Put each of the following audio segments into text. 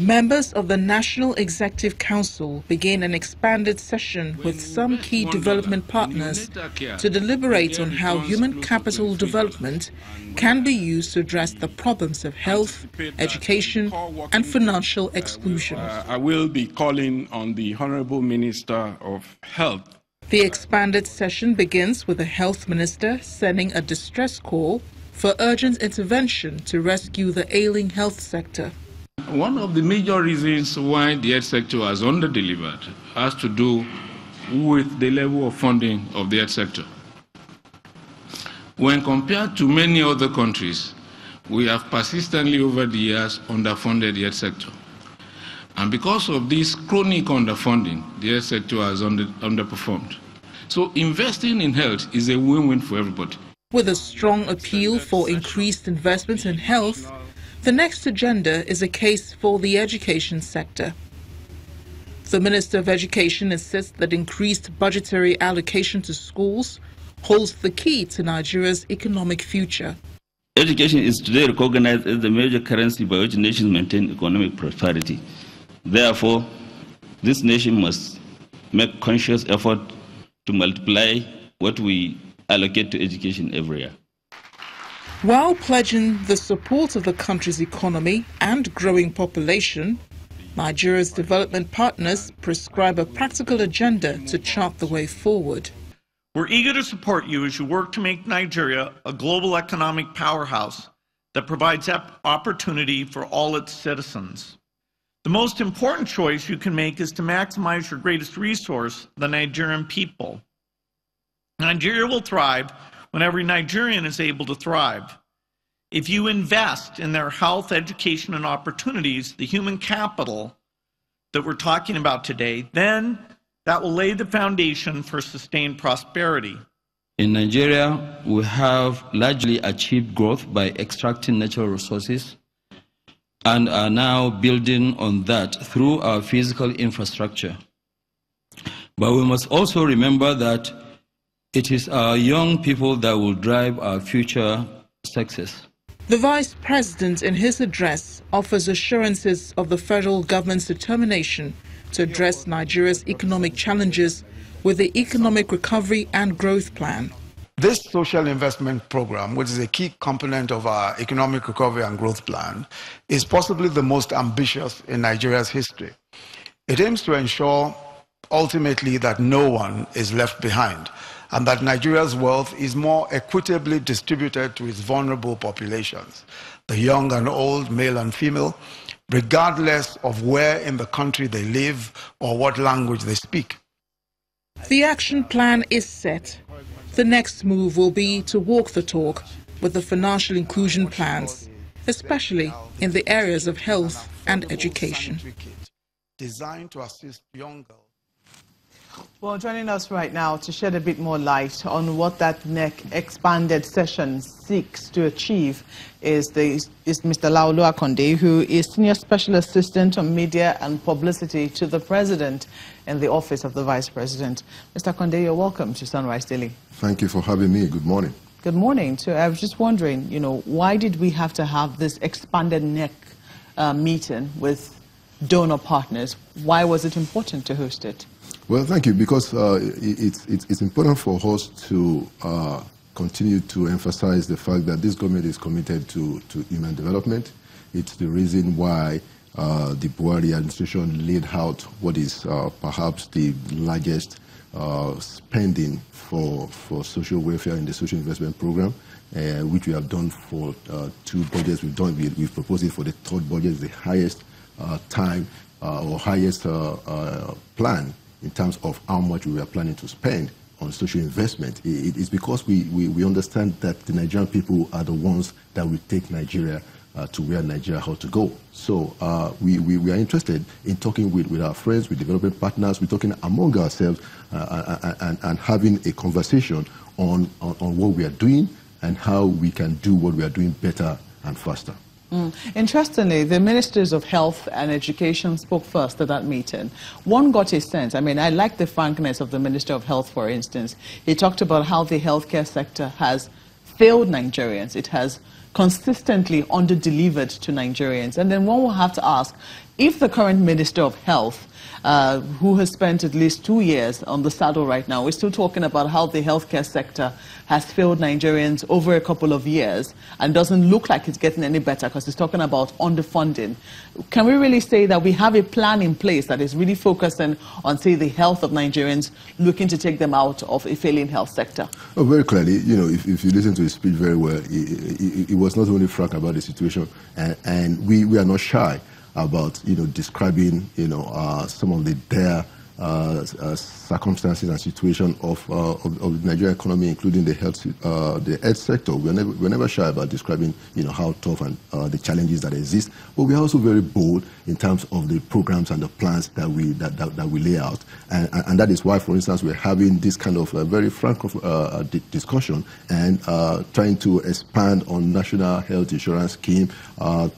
Members of the National Executive Council begin an expanded session with some key development partners to deliberate on how human capital development can be used to address the problems of health, education, and financial exclusion. Uh, I will be calling on the Honorable Minister of Health. The expanded session begins with the Health Minister sending a distress call for urgent intervention to rescue the ailing health sector. One of the major reasons why the health sector has underdelivered has to do with the level of funding of the health sector. When compared to many other countries, we have persistently over the years underfunded the health sector. And because of this chronic underfunding, the health sector has under, underperformed. So investing in health is a win-win for everybody. With a strong appeal for increased investment in health, the next agenda is a case for the education sector. The Minister of Education insists that increased budgetary allocation to schools holds the key to Nigeria's economic future. Education is today recognized as the major currency by which nations maintain economic prosperity. Therefore, this nation must make conscious effort to multiply what we allocate to education every year. While pledging the support of the country's economy and growing population, Nigeria's development partners prescribe a practical agenda to chart the way forward. We're eager to support you as you work to make Nigeria a global economic powerhouse that provides opportunity for all its citizens. The most important choice you can make is to maximize your greatest resource, the Nigerian people. Nigeria will thrive when every Nigerian is able to thrive. If you invest in their health, education, and opportunities, the human capital that we're talking about today, then that will lay the foundation for sustained prosperity. In Nigeria, we have largely achieved growth by extracting natural resources and are now building on that through our physical infrastructure. But we must also remember that it is our young people that will drive our future success. The Vice President, in his address, offers assurances of the federal government's determination to address Nigeria's economic challenges with the Economic Recovery and Growth Plan. This social investment program, which is a key component of our economic recovery and growth plan, is possibly the most ambitious in Nigeria's history. It aims to ensure ultimately that no one is left behind and that Nigeria's wealth is more equitably distributed to its vulnerable populations, the young and old, male and female, regardless of where in the country they live or what language they speak. The action plan is set. The next move will be to walk the talk with the financial inclusion plans, especially in the areas of health and education. Designed to assist young girls well, joining us right now to shed a bit more light on what that NEC expanded session seeks to achieve is, the, is Mr. Laolu Akande, who is Senior Special Assistant on Media and Publicity to the President in the Office of the Vice President. Mr. Akande, you're welcome to Sunrise Daily. Thank you for having me. Good morning. Good morning. So I was just wondering, you know, why did we have to have this expanded NEC uh, meeting with donor partners? Why was it important to host it? Well, thank you, because uh, it's, it's, it's, important for us to uh, continue to emphasize the fact that this government is committed to, to human development. It's the reason why uh, the Buhari administration laid out what is uh, perhaps the largest uh, spending for, for social welfare in the social investment program, uh, which we have done for two budgets. We've done, we, have proposed it for the third budget, the highest time or highest plan in terms of how much we are planning to spend on social investment. It is because we, we, we, understand that the Nigerian people are the ones that will take Nigeria uh, to where Nigeria has to go. So uh, we, we, we, are interested in talking with, with our friends, with development partners, we're talking among ourselves uh, uh, uh, and, and having a conversation on, on, on what we are doing and how we can do what we are doing better and faster. Mm. Interestingly, the ministers of health and education spoke first at that meeting. One got a sense, I mean, I like the frankness of the minister of health, for instance. He talked about how the healthcare sector has failed Nigerians. It has consistently under-delivered to Nigerians. And then one will have to ask, if the current Minister of Health uh, who has spent at least two years on the saddle right now. We're still talking about how the healthcare sector has failed Nigerians over a couple of years and doesn't look like it's getting any better because it's talking about underfunding. Can we really say that we have a plan in place that is really focusing on, say, the health of Nigerians, looking to take them out of a failing health sector? Oh, very clearly, you know, if, if you listen to his speech very well, he, was not only frank about the situation, and, and we, we are not shy about you know describing you know uh, some of the uh, circumstances and situation of, uh, of, of, the Nigerian economy, including the health, uh, the health sector. We're never, we're never shy about describing, you know, how tough and uh, the challenges that exist. But we're also very bold in terms of the programs and the plans that we that, that, that we lay out, and, and, that is why, for instance, we're having this kind of very frank uh, discussion and uh, trying to expand on national health insurance scheme,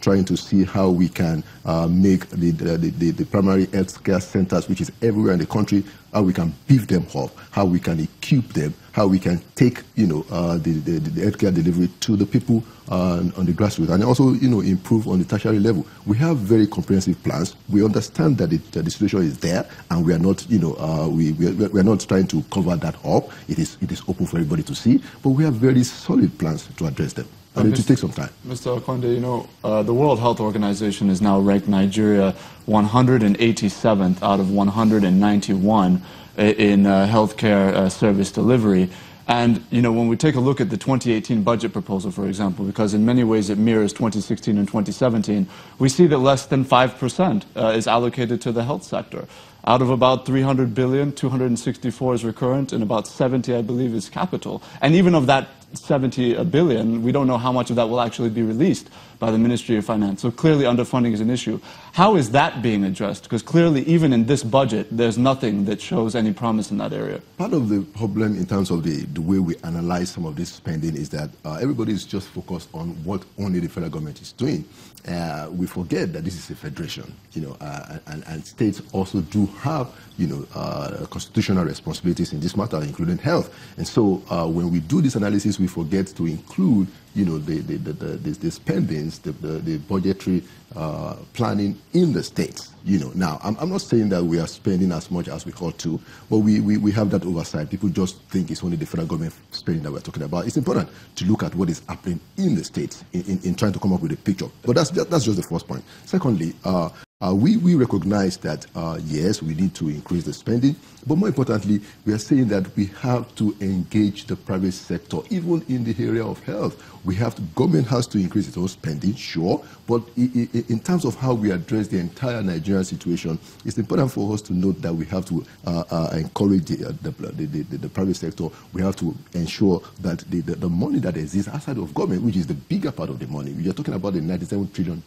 trying to see how we can make the, the, the, the primary health care centers, which is everywhere in the country, how we can beef them up, how we can equip them, how we can take, you know, uh, the, the, the healthcare delivery to the people uh, on the grassroots and also, you know, improve on the tertiary level. We have very comprehensive plans. We understand that, it, that the situation is there and we are not, you know, uh, we, we, we are not trying to cover that up. It is, it is open for everybody to see, but we have very solid plans to address them. And it will take some time. Mr. Akande, you know, uh, the World Health Organization has now ranked Nigeria 187th out of 191 in uh, healthcare uh, service delivery. And, you know, when we take a look at the 2018 budget proposal, for example, because in many ways it mirrors 2016 and 2017, we see that less than 5% uh, is allocated to the health sector. Out of about 300 billion, 264 is recurrent, and about 70, I believe, is capital. And even of that 70 billion, we don't know how much of that will actually be released by the Ministry of Finance. So clearly underfunding is an issue. How is that being addressed? Because clearly even in this budget, there's nothing that shows any promise in that area. Part of the problem in terms of the, the way we analyze some of this spending is that uh, everybody is just focused on what only the federal government is doing. Uh, we forget that this is a federation, you know, uh, and, and, states also do have, you know, uh, constitutional responsibilities in this matter, including health. And so uh, when we do this analysis, we forget to include, you know, the, the, the, the, the spendings, the, the, the budgetary uh, planning in the states. You know, now I'm, I'm, not saying that we are spending as much as we ought to, but we, we, we have that oversight. People just think it's only the federal government spending that we're talking about. It's important to look at what is happening in the states in, in, in trying to come up with a picture. But that's that's just the first point. Secondly, uh, uh, we, we recognize that, uh, yes, we need to increase the spending, but more importantly, we are saying that we have to engage the private sector, even in the area of health. We have to, government has to increase its own spending, sure, but in terms of how we address the entire Nigerian situation, it's important for us to note that we have to uh, uh, encourage the, uh, the, the, the, private sector. We have to ensure that the, the, money that exists outside of government, which is the bigger part of the money, we are talking about the $97 trillion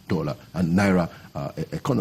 and naira uh,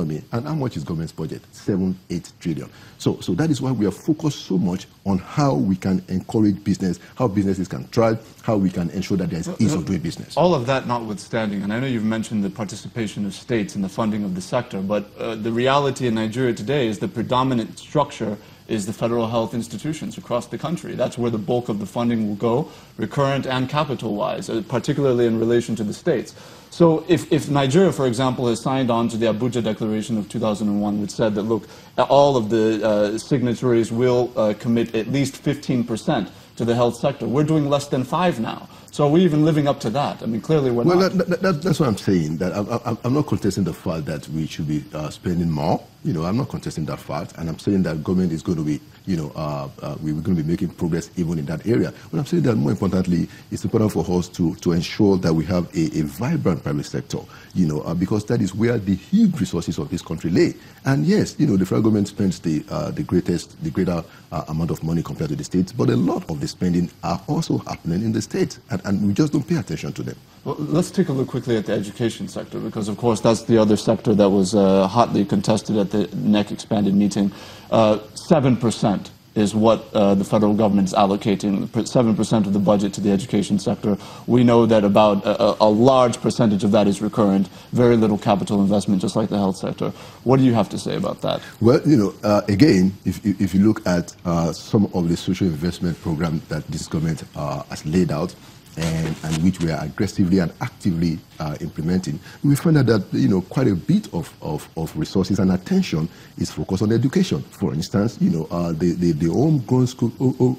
economy, and how much is government's budget? Seven, eight trillion. So, so that is why we are focused so much on how we can encourage business, how businesses can thrive, how we can ensure that there is ease of doing business. All of that notwithstanding, and I know you've mentioned the participation of states in the funding of the sector, but uh, the reality in Nigeria today is the predominant structure is the federal health institutions across the country. That's where the bulk of the funding will go, recurrent and capital-wise, uh, particularly in relation to the states. So if, if Nigeria, for example, has signed on to the Abuja Declaration of 2001, which said that, look, all of the uh, signatories will uh, commit at least 15% to the health sector. We're doing less than five now. So are we even living up to that? I mean, clearly we're well, not. Well, that, that, that's what I'm saying. That I, am not contesting the fact that we should be uh, spending more. You know, I'm not contesting that fact, and I'm saying that government is going to be, you know, uh, uh, we're going to be making progress even in that area. But I'm saying that more importantly, it's important for us to, to ensure that we have a, a vibrant private sector, you know, uh, because that is where the huge resources of this country lay. And yes, you know, the federal government spends the, uh, the greatest, the greater uh, amount of money compared to the states, but a lot of the spending are also happening in the states, and, and we just don't pay attention to them. Well, let's take a look quickly at the education sector, because of course that's the other sector that was uh, hotly contested at the NEC expanded meeting. Uh, 7% is what uh, the federal government is allocating, 7% of the budget to the education sector. We know that about a, a, large percentage of that is recurrent, very little capital investment, just like the health sector. What do you have to say about that? Well, you know, uh, again, if, if you look at uh, some of the social investment programs that this government uh, has laid out, and, and which we are aggressively and actively uh, implementing, we find out that you know quite a bit of, of, of, resources and attention is focused on education. For instance, you know uh, the, the, the homegrown school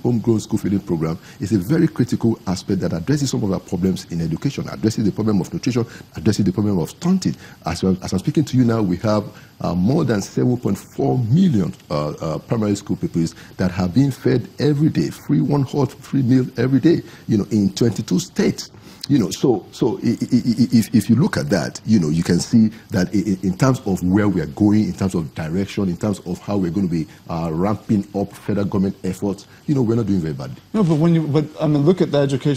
homegrown school feeding program is a very critical aspect that addresses some of our problems in education, addresses the problem of nutrition, addresses the problem of stunting. As, well, as I'm speaking to you now, we have uh, more than 7.4 million uh, uh, primary school pupils that have been fed every day, free one hot free meal every day, you know, in 22 states. You know, so so if, if you look at that, you know, you can see that in terms of where we are going, in terms of direction, in terms of how we're going to be uh, ramping up federal government efforts, you know, we're not doing very bad. No, but when you but I mean, look at the education.